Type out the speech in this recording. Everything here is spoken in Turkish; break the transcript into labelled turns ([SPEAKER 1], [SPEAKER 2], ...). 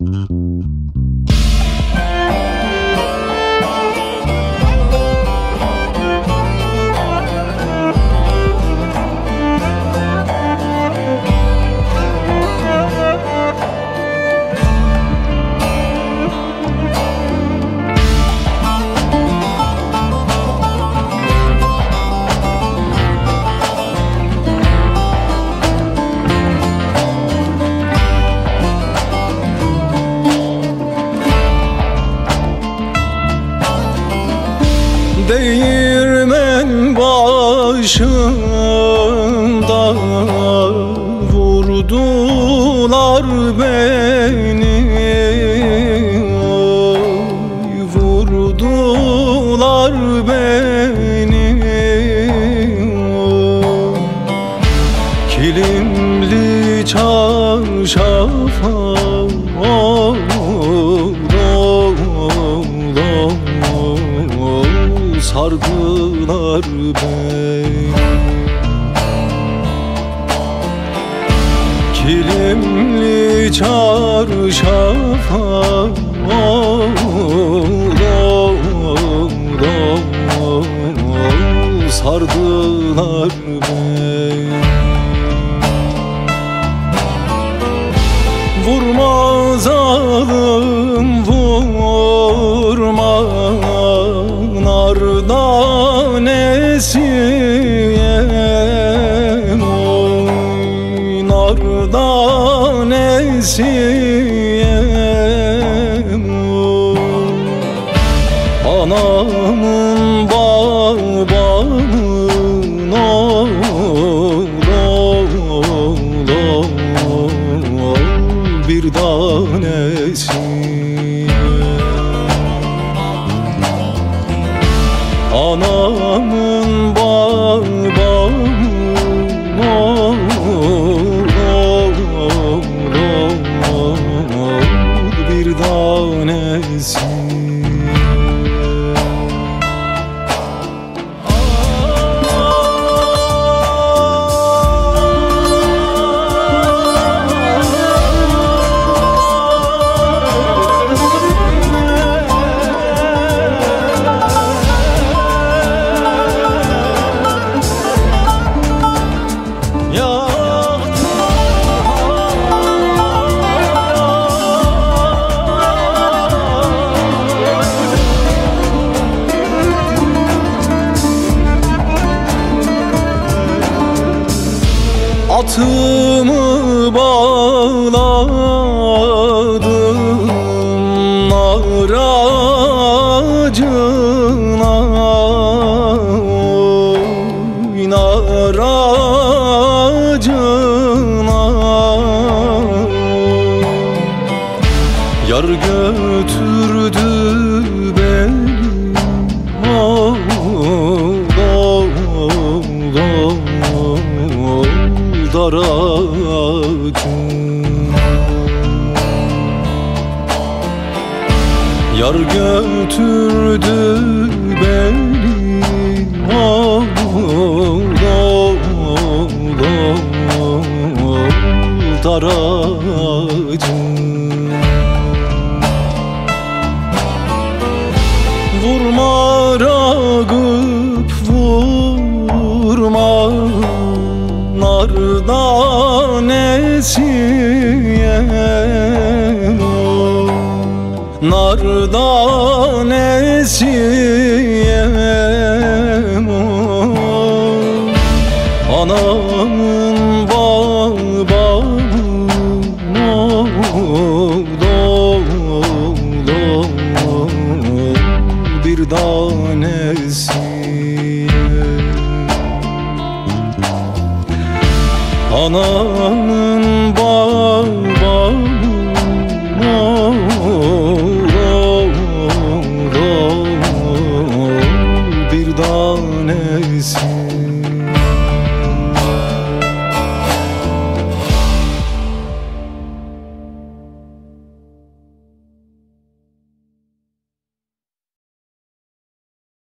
[SPEAKER 1] Mm-hmm. Değirmen başında vurdular beni Vurdular beni. Kilimli çarşafa sardılar beni. Kilimli çarşafa oh, sardılar beni oy Nardan esiyem Anamın babamın oğlu bir tanesi. Anamın bir tanesi Atımı bağladım nar ağacına oy, Yar götürdü Yar götürdü beni oh, oh, oh, oh, Vurma ragıp vurma Nardan esiyem oy. Nardan esiyem oy. Anamın babamın oğlu bir tanesi Anamın babamın